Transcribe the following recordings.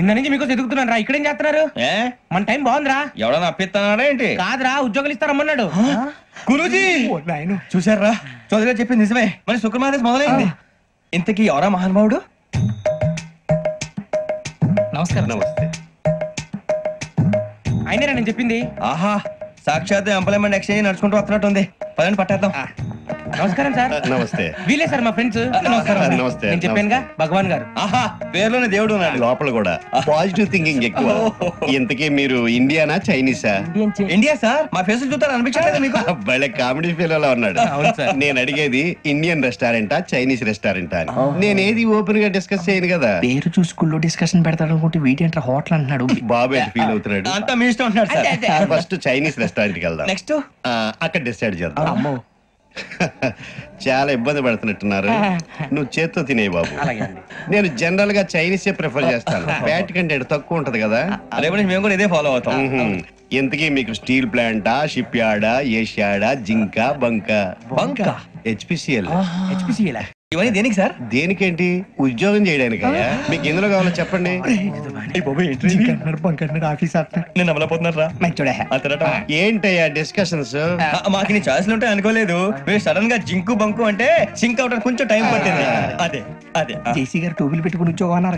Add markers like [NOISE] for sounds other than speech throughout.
కింద నుంచి మీకు ఎదుగుతున్నాను రా. ఇక్కడేం చేస్తున్నారు? ఏ? మన టైం బాగుందిరా. ఎవడన్నా అప్పిస్తున్నాడా ఏంటి? కాదురా ఉద్యోగాలు ఇస్తారమ్మన్నాడు. గురూజీ! చూసారా చౌదరి గారు చెప్పింది నిజమే. మరి శుక్రమాదేశ్ మొదలైంది. ఇంతకీ ఎవరా మహానుభావుడు? నమస్కారం. నమస్తే. అయినరా నేను చెప్పింది? ఆహా సాక్షాత్ ఎంప్లాయ్మెంట్ ఎక్స్చేంజ్ నడుచుకుంటూ వస్తున్నట్టు ఉంది పదండి పట్టేద్దాం. నమస్కారం సార్. నమస్తే. వీలే సార్ మా ఫ్రెండ్స్. నమస్కారం. నమస్తే నేను చెప్పానుగా భగవాన్ గారు. ఆహా పేరులోనే దేవుడు ఉన్నాడు. లోపల కూడా. పాజిటివ్ థింకింగ్ ఎక్కువ. ఇంతకీ మీరు ఇండియానా చైనీసా ఇండియా సార్? మా ఫేస్ చూస్తారు? అనిపించలేదు మీకు? భలే కామెడీ ఫీల్ అలా ఉన్నాడు. అవును సార్. నేను అడిగేది ఇండియన్ రెస్టారెంటా చైనీస్ రెస్టారెంటా అని. నేను ఏది ఓపెన్గా డిస్కస్ చేయను కదా? పేరు చూసుకుల్లో డిస్కషన్ పెడతాడు అనుకుంటే వీటి అంటే హోటల్ అంటున్నాడు. బాబు ఫీల్ అవుతున్నాడు? అంతా మీ ఇష్టం ఫస్ట్ చైనీస్ రెస్టారెంట్కి వెళ్దాం. నెక్స్ట్ అక్కడ డిసైడ్ చేద్దాం. [LAUGHS] చాలా ఇబ్బంది పడుతున్నట్టున్నారు. [LAUGHS] నువ్వు చేత్తో తినే బాబు. నేను జనరల్గా చైనీస్ ప్రిఫర్ చేస్తాను. [LAUGHS] బ్యాట్ కంటే తక్కువ ఉంటది కదా. రేపు మేము కూడా ఇదే ఫాలో అవుతాం. ఇంతకీ మీకు స్టీల్ ప్లాంటా షిప్ యార్డా ఏషియాడా జింక బంక? బంక? హెచ్పిసిఎల్ హెచ్పిసిఎలా ఇవన్నీ దేనికి సార్ దేనికేంటి ఉద్యోగం చేయడానికి మీకు ఎందులో కావాలో చెప్పండి ఏంటయ్యా డిస్కషన్స్ మాకు నీ ఛాయిస్లు ఉంటాయి అనుకోలేదు మీరు సడన్గా జింకు బంకు అంటే సింక్ అవడానికి కొంచెం టైం పట్టింది అదే అదే. జేసీ గారు టోపీలు పెట్టుకుని ఉద్యోగం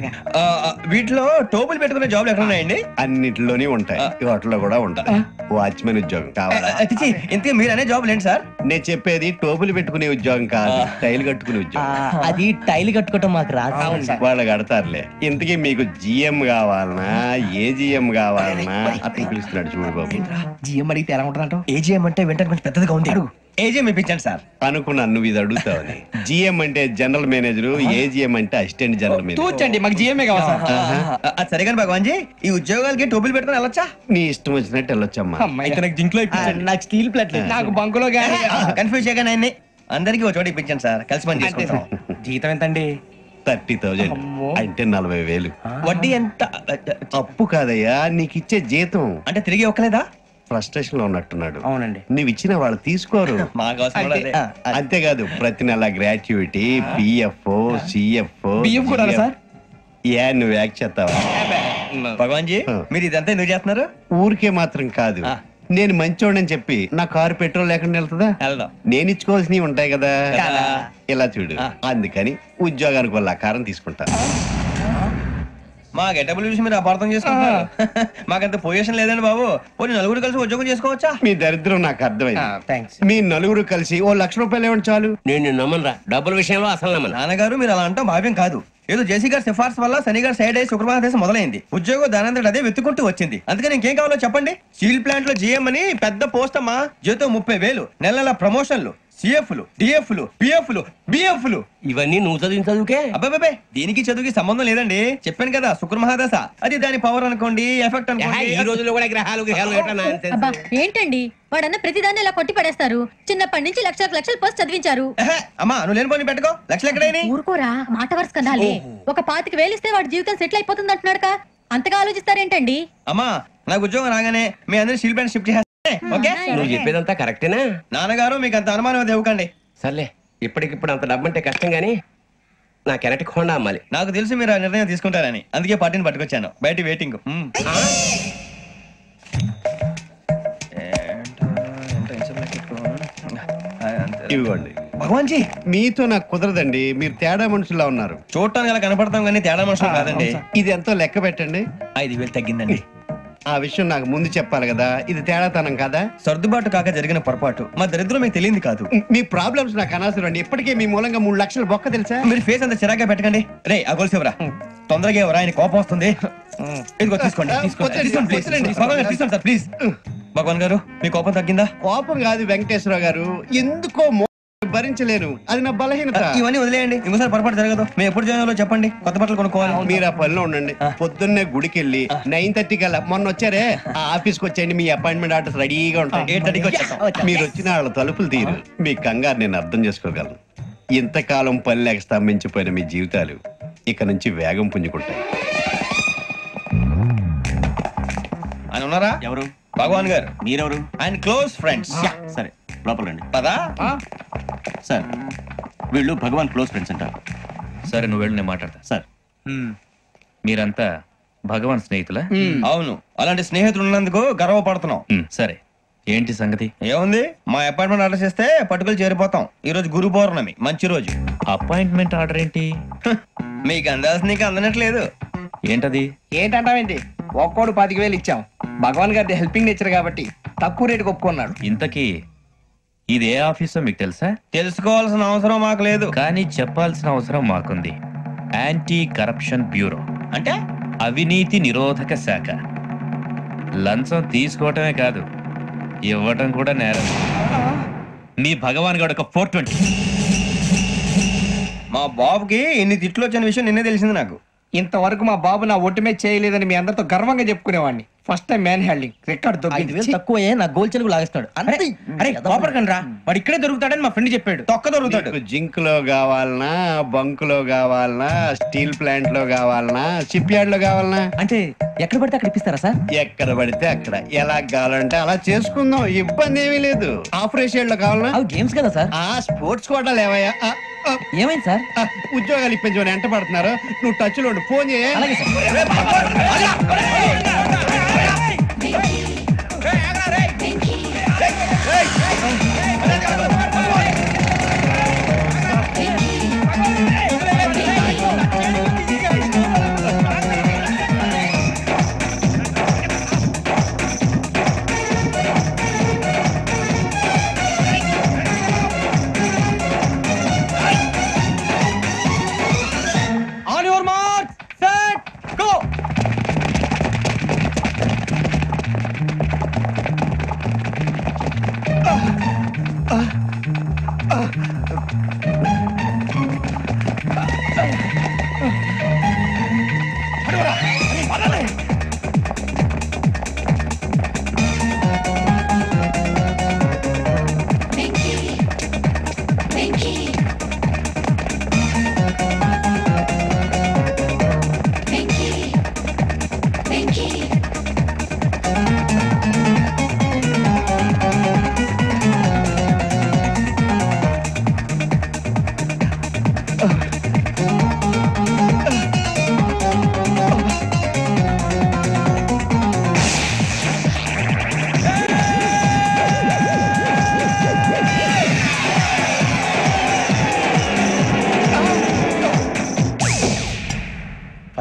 వీటిలో టోపులు పెట్టుకునే జాబ్లు ఎక్కడ ఉన్నాయండి అన్నిటిలోనే ఉంటాయి వాటిలో కూడా ఉంటాయి వాచ్మెన్ ఉద్యోగం కావాలా ఇంతకీ మీరు అనే జాబ్ ఏంటి సార్ నేను చెప్పేది టోపులు పెట్టుకునే ఉద్యోగం కాదు టైల్ కట్టుకునే ఉద్యోగం అది టైల్ కట్టుకోవటం మాకు రాదు వాళ్ళు కడతారులే. ఇంతకీ మీకు జిఎం కావాలనా? ఏ జిఎం కావాలనా? అతను పిలుస్తున్నాడు చూడు బాబు. జిఎం అడిగితే ఎలా ఉంటుందంట ఏజీఎం అంటే వెంటనే కొంచెం పెద్దదిగా ఉంది. ఏజీఎం ఇప్పించండి సార్. అనుకున్నాను నువ్వు ఇది అడుగుతావని. [LAUGHS] జిఎం అంటే జనరల్ మేనేజర్ ఏజిఎం అంటే అసిస్టెంట్ జనరల్ మేనేజర్. తూచండి మాకు జిఎంఏ కావాలి సార్. ఆ, అది సరే కానీ భగవాన్ జీ ఈ ఉద్యోగాలకి టోపులు పెట్టుకుని వెళ్ళొచ్చా? నీ ఇష్టం వచ్చినట్టు వెళ్ళొచ్చమ్మా. అయితే నాకు జింక్లో నాకు స్టీల్ ప్లేట్ నాకు బంకులో గానీ కన్ఫ్యూజ్ చేయగానే అందరికీ ఒక చోట ఇప్పించండి సార్. కలిసి పని చేసుకుంటాం. జీతం ఎంతండి? Thirty thousand. అంటే నలభై వేలు. వడ్డీ ఎంత? అప్పు కాదయ్యా నీకు ఇచ్చే జీతం. అంటే తిరిగి ఒక్కలేదా ఫ్రస్ట్రేషన్లో ఉన్నట్టున్నాడు. అవునండి. నువ్వు ఇచ్చిన వాళ్ళు తీసుకోరు. [LAUGHS] అంతేకాదు ప్రతి నెల గ్రాట్యుటీ పిఎఫ్ సిఎఫ్? ఏ నువ్వు యాక్ట్ చేస్తావా? భగవాన్ జీ మీరు ఇదంతా ఎందుకు చేస్తున్నారు? ఊరికే మాత్రం కాదు. నేను మంచోడని చెప్పి నా కారు పెట్రోల్ లేకుండా వెళ్తుందా? వెళ్దాం. నేను ఇచ్చుకోవాల్సినవి ఉంటాయి కదా. ఇలా చూడు. అందుకని ఉద్యోగానికి వాళ్ళ ఆకారం తీసుకుంటా. మా గెటబుల్ చూసి మీరు అపార్థం చేసుకుంటున్నారు. మాకంత పొజిషన్ లేదండి బాబు. పోనీ నలుగురు కలిసి ఉద్యోగం చేసుకోవచ్చా? మీ దరిద్రం నాకు అర్థమైంది. మీ నలుగురు కలిసి ఓ లక్ష రూపాయలు ఇవ్వండి చాలు. నేను నమ్మనరా డబ్బుల విషయంలో అసలు నమ్మను. నాన్నగారు మీరు అలా అంటాం భావ్యం కాదు. ఏదో జేసీ గారి సిఫార్సు వల్ల శని గారు సైడ్ అయ్యి శుక్రవారం దేశం మొదలైంది. ఉద్యోగం దానంతటి అదే వెతుకుంటూ వచ్చింది. అందుకని ఇంకేం కావాలో చెప్పండి. స్టీల్ ప్లాంట్లో జీఎం అని పెద్ద పోస్ట్ అమ్మా జీతం ముప్పై వేలు. నెల నెల ప్రమోషన్లు. సిఎఫ్లు డిఎఫ్లు పిఎఫ్లు బిఎఫ్లు. ఇవన్నీ నువ్వు చదివిన చదువుకే? అబ్బాబే దీనికి చదువుకి సంబంధం లేదండి. చెప్పాను కదా శుక్ర మహాదశ. అది దాని పవర్ అనుకోండి ఎఫెక్ట్ ఏహే, ఈ అనుకోండి రోజుల్లో కూడా గ్రహాలు గ్రహాలు? అబ్బా ఏంటండి? వాడన్న ప్రతిదాన్ని ఇలా కొట్టి పడేస్తారు. చిన్నప్పటి నుంచి లక్షలకు లక్షలు పోస్ట్ చదివించారు. ఎహె, అమ్మా నువ్వు లేని పోనీ పెట్టుకో. లక్షలు ఎక్కడైనా? ఊరుకోరా మాట వరుస కదాలే ఒక పాతికి వేలిస్తే వాడి జీవితం సెటిల్ అయిపోతుంది అంటున్నాడుగా అంతగా ఆలోచిస్తారేంటండి? అమ్మా నాకు ఉద్యోగం రాగానే మీ అందరూ ప్లాంట్ షిఫ్ట్ చేస్తే. ఓకే. నువ్వు చెప్పేదంతా కరెక్టేనా? నాన్నగారు మీకు అంత అనుమానం అది ఇవ్వకండి. సర్లే ఇప్పటికిప్పుడు అంత డబ్బు అంటే కష్టం గానీ నా కెనటిక్ హోండా అమ్మాలి. నాకు తెలుసు మీరు ఆ నిర్ణయం తీసుకుంటారని. అందుకే పార్టీని పట్టుకొచ్చాను. బయట వెయిటింగ్. ఇవ్వండి. భగవాన్ జీ మీతో నాకు కుదరదండి. మీరు తేడా మనుషులా ఉన్నారు. చూడటానికి అలా కనపడతాం కానీ తేడా మనుషులు కాదండి. ఇది ఎంతో లెక్క పెట్టండి. ఐదు వేలు తగ్గిందండి. ఆ విషయం నాకు ముందు చెప్పాలి కదా. ఇది తేడాతనం కదా? సర్దుబాటు కాక జరిగిన పొరపాటు. మా దరిద్రం మీకు తెలియంది కాదు. మీ ప్రాబ్లమ్స్ నాకు అనవసరం అండి. ఇప్పటికే మీ మూలంగా మూడు లక్షలు బొక్క తెలుసా? మీరు ఫేస్ అంత చిరాగ్గా పెట్టకండి. రే ఆ గొలుసు ఎవరా? తొందరగా ఎవరా? ఆయన కోపం వస్తుంది. ఇదిగో తీసుకోండి తీసుకోండి. వద్దండి, తీసుకోండి ప్లీజ్. భగవాన్ గారు తీసుకోండి సార్ ప్లీజ్ భగవాన్ గారు మీ కోపం తగ్గిందా? కోపం కాదు వెంకటేశ్వర గారు. ఎందుకో భరించలేను. అది నా బలహీనత. ఇవన్నీ వదిలేయండి. ఇంకోసారి పొరపాటు జరగదు. మేము ఎప్పుడు జాయిన్ చెప్పండి. కొత్త బట్టలు కొనుక్కోవాలి. మీరు ఆ పనిలో ఉండండి. పొద్దున్నే గుడికి వెళ్ళి నైన్ థర్టీ కల్లా మొన్న వచ్చారే? ఆ. ఆఫీస్కి వచ్చేయండి. మీ అపాయింట్మెంట్ ఆర్డర్స్ రెడీగా ఉంటాయి. ఎయిట్ థర్టీకి వచ్చేస్తాం. మీరు వచ్చిన వాళ్ళ తలుపులు తీరు. మీ కంగారు నేను అర్థం చేసుకోగలను. ఇంతకాలం పని లేక స్తంభించిపోయిన మీ జీవితాలు ఇక నుంచి వేగం పుంజుకుంటాయి. ఆయన ఉన్నారా? ఎవరు? భగవాన్ గారు. మీరెవరు? ఆయన క్లోజ్ ఫ్రెండ్స్. సరే. లోపల రండి పదా సార్ వీళ్ళు భగవాన్ క్లోజ్ ఫ్రెండ్స్ అంటారు సరే నువ్వు వెళ్ళు నేను మాట్లాడతా. సార్. మీరంతా భగవాన్ స్నేహితులా? అవును. అలాంటి స్నేహితులు ఉన్నందుకు గర్వపడుతున్నాం. ఉమ్, సరే. ఏంటి సంగతి? ఏముంది? మా అపార్ట్మెంట్ ఆర్డర్ చేస్తే పట్టుకులు చేరిపోతాం. ఈ రోజు గురు పౌర్ణమి మంచి రోజు. అపాయింట్మెంట్ ఆర్డర్ ఏంటి? హ్, [LAUGHS] మీకు అందాల్సిన నీకు అందనట్లేదు. ఏంటది? ఏంటంటావేంటి? ఒక్కోడు పాతిక వేలు ఇచ్చాం. భగవాన్ గారి హెల్పింగ్ నేచర్ కాబట్టి తక్కువ రేటుకి ఒప్పుకున్నాడు. ఇంతకీ ఇది ఏ ఆఫీసో మీకు తెలుసా? తెలుసుకోవాల్సిన అవసరం మాకు లేదు. కానీ చెప్పాల్సిన అవసరం మాకుంది. యాంటీ కరప్షన్ బ్యూరో అంటే? అవినీతి నిరోధక శాఖ. లంచం తీసుకోవటమే కాదు ఇవ్వటం కూడా నేరం. మీ భగవాన్ గడు ఒక ఫోర్ ట్వంటీ. మా బాబుకి ఇన్ని తిట్లు వచ్చిన విషయం నిన్నే తెలిసింది నాకు. ఇంతవరకు మా బాబు నా ఒట్టుమే చేయలేదని మీ అందరితో గర్వంగా చెప్పుకునేవాడిని. First time man handing record దొరికింది తక్కువే నా గోల్ చెలుగు లాగేస్తాడు అరే కోపడకండి రా వాడు ఇక్కడే దొరుకుతాడని మా ఫ్రెండ్ చెప్పాడు. తొక్క దొరుకుతాడు. జింక్లో కావాలనా బంక్లో కావాలనా స్టీల్ ప్లాంట్లో కావాలనా షిప్ యార్డ్లో కావాలనా? అంటే ఎక్కడ పడితే అక్కడ ఇప్పిస్తారా సార్? ఎక్కడ పడితే అక్కడ. ఎలా కావాలంటే అలా చేసుకుందాం. ఇబ్బంది ఏమీ లేదు. ఆపరేషన్లో కావాలనా? గేమ్స్ కదా సార్. ఆ స్పోర్ట్స్ ఆ, ఆ, ఏమైంది సార్? ఉద్యోగాలు ఇప్పించమని ఎంట పడుతున్నారు. నువ్వు టచ్లో ఉండు. ఫోన్ చేయ.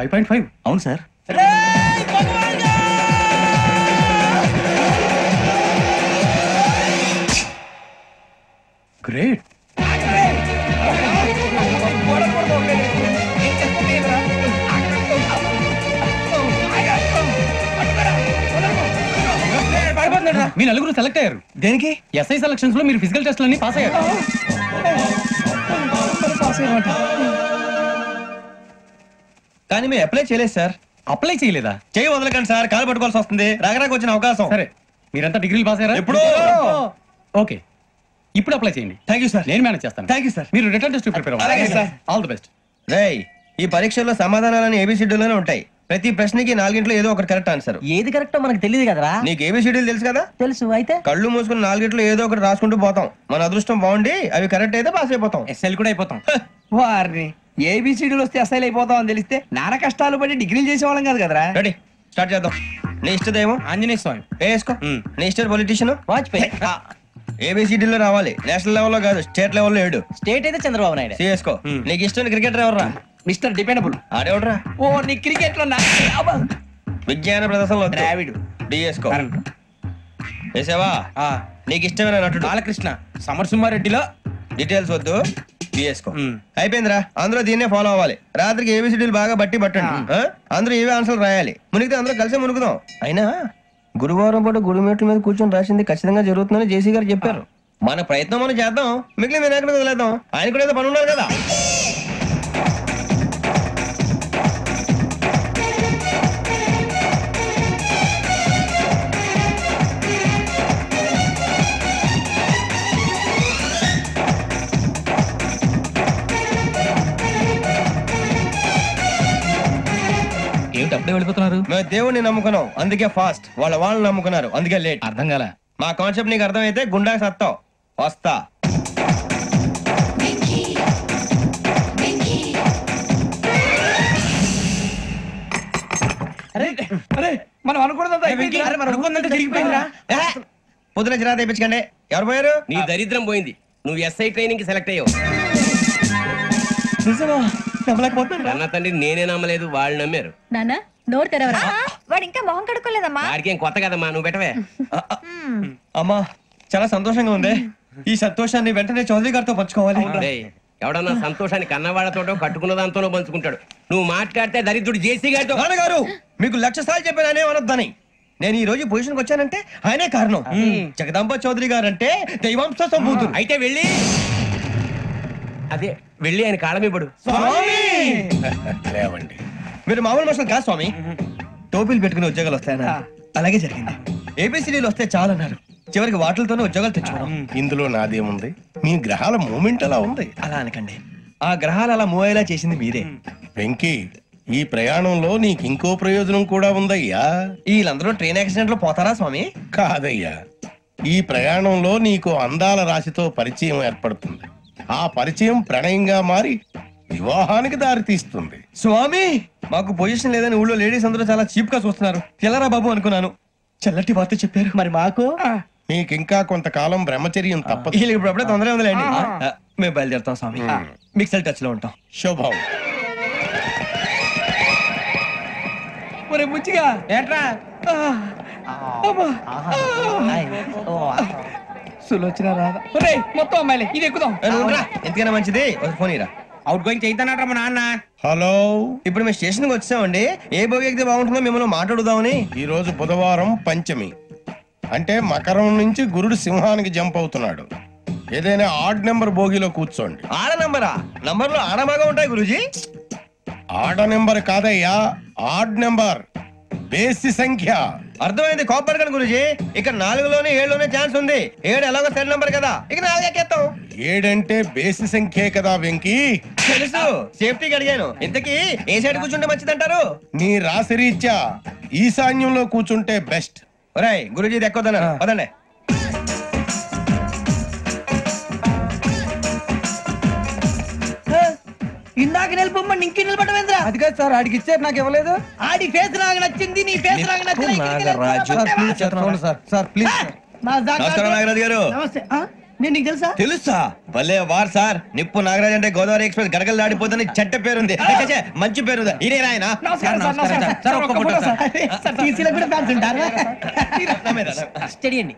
Five point five. అవును సార్. గ్రేట్. మీ నలుగురు సెలెక్ట్ అయ్యారు. దేనికి? ఎస్ఐ సెలక్షన్స్లో మీరు ఫిజికల్ టెస్ట్ అన్ని పాస్ అయ్యారు కానీ మేము అప్లై చేయలేదు సార్ అప్లై చేయలేదా? చేయి వదలకండి సార్ కాలు పట్టుకోవాల్సి వస్తుంది. రాగరాకు వచ్చిన అవకాశం. సరే. మీరంతా డిగ్రీలు పాస్ అయ్యారా? ఎప్పుడో. ఓకే. ఇప్పుడు అప్లై చేయండి. థ్యాంక్ యూ సార్ నేను మేనేజ్ చేస్తాను. థ్యాంక్ యూ సార్ మీరు రిటర్న్ టెస్ట్ ప్రిపేర్ అలాగే సార్. ఆల్ ది బెస్ట్ రేయ్ ఈ పరీక్షల్లో సమాధానాలని ఏబిసిడ్యూల్లోనే ఉంటాయి. ప్రతి ప్రశ్నకి నాలుగింట్లో ఏదో ఒకటి కరెక్ట్ ఆన్సర్ ఏది కరెక్టో మనకు తెలియదు కదరా? నీకు ఏబిసిడ్యూల్ తెలుసు కదా? తెలుసు. అయితే? కళ్ళు మూసుకుని నాలుగింట్లో ఏదో ఒకటి రాసుకుంటూ పోతాం. మన అదృష్టం బాగుండి అవి కరెక్ట్ అయితే పాస్ అయిపోతాం. ఎస్ఎల్ కూడా అయిపోతాం. వారిని. ఏబిసిడీలు వస్తే అసైల్ అయిపోతాం అని తెలిస్తే నాన్న కష్టాలు పడి డిగ్రీలు చేసేవాళ్ళం కాదు కదరా. రెడీ స్టార్ట్ చేద్దాం. నీ ఇష్టదేమో ఆంజనేయ స్వామి. వేసుకో? నీ ఇష్ట పొలిటీషియన్? వాజ్పేయి. ఏబిసిడీలో రావాలి. నేషనల్ లెవెల్లో కాదు స్టేట్ లెవెల్లో ఏడు. స్టేట్ అయితే చంద్రబాబు నాయుడు. సిఎస్కో నీకు ఇష్టం క్రికెటర్ ఎవర్రా? Mister dependable. ఆడేవడరా? ఓ నీ క్రికెట్లో విజ్ఞాన ప్రదర్శనలో ద్రావిడు. డిఎస్కో వేసావా? నీకు ఇష్టమైన నటుడు? బాలకృష్ణ. సమర్సింహారెడ్డిలో డీటెయిల్స్ వద్దు. బిఎస్కో అయిపోయిందిరా. అందరూ దీన్నే ఫాలో అవ్వాలి. రాత్రికి ఏబిసిడీలు బాగా బట్టి పట్టండి. ఆ? అందరూ ఏవే ఆన్సర్లు రాయాలి. మునిగితే అందరూ కలిసి మునుగుదాం. అయినా గురువారం పాటు గురుమేట్ల మీద కూర్చొని రాసింది ఖచ్చితంగా జరుగుతుందని జేసీ గారు చెప్పారు. మన ప్రయత్నం మనం చేద్దాం. మిగిలిన ఎక్కడ వదిలేద్దాం. ఆయన కూడా ఏదో పని ఉన్నారు కదా. అప్పుడే వెళ్ళిపోతున్నారు. మేము దేవుడిని నమ్ముకున్నాం. అందుకే ఫాస్ట్. వాళ్ళ వాళ్ళని నమ్ముకున్నారు. అందుకే లేట్. అర్థం కాల. మా కాన్సెప్ట్ నీకు అర్థమైతే గుండా సత్తావు వస్తా. మనం అనుకున్నదంతా పొద్దున జిరా తెప్పించకండి. ఎవరు పోయారు? నీ దరిద్రం పోయింది. నువ్వు ఎస్ఐ ట్రైనింగ్కి సెలెక్ట్ అయ్యావు. నిజమా? నమ్మలేకపోతున్నాను అన్న తండ్రి నేనే నమ్మలేదు. వాళ్ళు నమ్మారు. నాన్న నోరు తెరవరా? వాడు ఇంకా మొహం కడుక్కోలేదమ్మా. వాడికి ఏం కొత్త కదమ్మా నువ్వు పెట్టవే. అమ్మా చాలా సంతోషంగా ఉంది. ఈ సంతోషాన్ని వెంటనే చౌదరి గారితో పంచుకోవాలి. డేయ్, ఎవడన్నా సంతోషాన్ని కన్నవాళ్ళతోటో కట్టుకున్న దాంతోనో పంచుకుంటాడు. నువ్వు మాట్లాడితే దరిద్రుడు జేసీ గారితో నాన్నగారు మీకు లక్ష సార్లు చెప్పాను ఆయనే అనొద్దని. నేను ఈ రోజు పొజిషన్కి వచ్చానంటే ఆయనే కారణం. జగదాంబ చౌదరి గారు అంటే దైవాంశ సంభూతుడు. అయితే వెళ్ళి. అదే వెళ్ళి ఆయన కాళ్ళ మీద పడు. లేవండి. మీరు మామూలు మనుషులు కాదు స్వామి. టోపీలు పెట్టుకుని ఉద్యోగాలు వస్తాయన్నారు. అలాగే జరిగింది. ఏబిసిడీలు వస్తే చాలన్నారు. చివరికి వాటిలతోనే ఉద్యోగాలు తెచ్చుకున్నాం. ఇందులో నాదేముంది? మీ గ్రహాల మూమెంట్ అలా ఉంది. అలా అనకండి. ఆ గ్రహాలు అలా మూవ్ అయ్యేలా చేసింది మీరే. వెంకీ ఈ ప్రయాణంలో నీకు ఇంకో ప్రయోజనం కూడా ఉందయ్యా. వీళ్ళందరూ ట్రైన్ యాక్సిడెంట్లో పోతారా స్వామి? కాదయ్యా. ఈ ప్రయాణంలో నీకు అందాల రాశితో పరిచయం ఏర్పడుతుంది. ఆ పరిచయం ప్రణయంగా మారి వివాహానికి దారితీస్తుంది స్వామి మాకు పొజిషన్ లేదని ఊళ్ళో లేడీస్ అందరూ చాలా చీప్గా చూస్తున్నారు. తెల్లరా బాబు అనుకున్నాను. చల్లటి వార్త చెప్పారు. మరి మాకు? నీకింకా కొంతకాలం బ్రహ్మచర్యం తప్పదు. వీళ్ళకి ఇప్పుడు అప్పుడే తొందరగా ఉందిలేండి. మేము బయలుదేరుతాం స్వామి. మిక్సల్ టచ్లో ఉంటాం. శుభం. ఒరే బుచ్చిగా ఏంట్రా? సులోచన రాదా ఒరే మొత్తం అమ్మాయిలే ఇది ఎక్కుదాం. ఎందుకైనా మంచిది. ఫోన్ ఇరా అవుట్ గోయింగ్ చేద్దానట్రా మా నాన్న. హలో ఇప్పుడు మేము స్టేషన్కి వచ్చామండి. ఏ బోగి ఎక్కితే బాగుంటుందో మిమ్మల్ని మాట్లాడుదామని. ఈ రోజు బుధవారం పంచమి. అంటే మకరం నుంచి గురుడు సింహానికి జంప్ అవుతున్నాడు. ఏదైనా ఆడ్ నెంబర్ బోగిలో కూర్చోండి. ఆడ నంబరా? నంబర్లు ఆడబాగా ఉంటాయి గురూజీ. ఆడ నెంబర్ కాదయ్యా ఆడ్ నెంబర్. బేసి సంఖ్య. అర్థమైంది కాపర్ కానీ గురూజీ. ఇక్కడ నాలుగులోనే ఏడులోనే ఛాన్స్ ఉంది. ఏడు ఎలాగో సెల్ నంబర్ కదా. ఇక నాలుగు ఎక్కేస్తాం. ఏడంటే బేసి సంఖ్యే కదా వెంకీ. తెలుసు. సేఫ్టీకి అడిగాను. ఇంతకీ ఏ సైడ్ కూర్చుంటే మంచిదంటారు? నీ రాశి రీత్యా ఈశాన్యంలో కూర్చుంటే బెస్ట్ ఒరాయ్ గురూజీ దెక్కొద్దన్నారు పదండి. ఇందాక నిలబొమ్మని ఇంకే నిలబడమేంద్రా? అది కాదు సార్ ఆడికి ఇచ్చారు నాకు ఇవ్వలేదు. ఆడి ఫేస్ నాకు నచ్చింది నీ ఫేస్ నాకు నచ్చింది నాగరాజు. Sir sir. ప్లీజ్ నమస్కారం నాగరాజు గారు. నమస్తే. ఆ? నేను నీకు తెలుసా? తెలుసా? భలే వార్ సార్. నిప్పు నాగరాజ్ అంటే గోదావరి ఎక్స్ప్రెస్ గడగలు దాడిపోతుంది చెట్ట పేరుంది. మంచి పేరు ఇదే ఆయన టీసీలో కూడా ఫ్యాన్స్ ఉంటారా? స్టడీ అండి.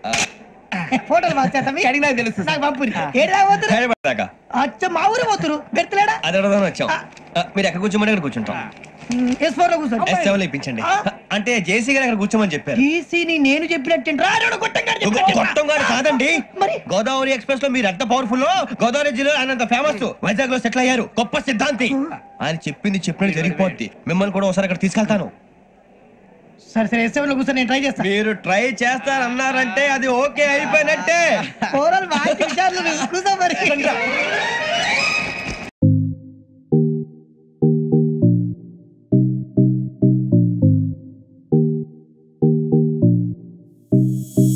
ఫోటోలు మార్చేస్తాం అడిగినా తెలుసు నాకు పంపురి. ఏడు రాబోతురు హైదరాబాద్ అచ్చ మా ఊరు పోతురు? బెర్తలేడా అది అడగదామని వచ్చాం. మీరు ఎక్కడ కూర్చోమని అక్కడ కూర్చుంటాం. ఎస్ ఫోర్లో కూర్చోండి. ఎస్ సెవెన్ ఇప్పించండి. ఆ. అంటే జేసీ గారు అక్కడ కూర్చోమని చెప్పారు. టీసీని నేను చెప్పినట్టు రాడు కొట్టంగాడు మొత్తం గారు కాదండి. మరి? గోదావరి ఎక్స్ప్రెస్లో మీరు ఎంత పవర్ఫుల్ గోదావరి జిల్లా ఆయన ఫేమస్ వైజాగ్లో సెటిల్ అయ్యారు. గొప్ప సిద్ధాంతి. ఆయన చెప్పింది చెప్పినట్టు జరిగిపోద్ది. మిమ్మల్ని కూడా ఒకసారి అక్కడ తీసుకెళ్తాను. సరే సరే ఎస్ సెవెన్లో కూర్చొని నేను ట్రై చేస్తాను మీరు ట్రై చేస్తారన్నారంటే అది ఓకే అయిపోయినట్టే. కూర్చో మరి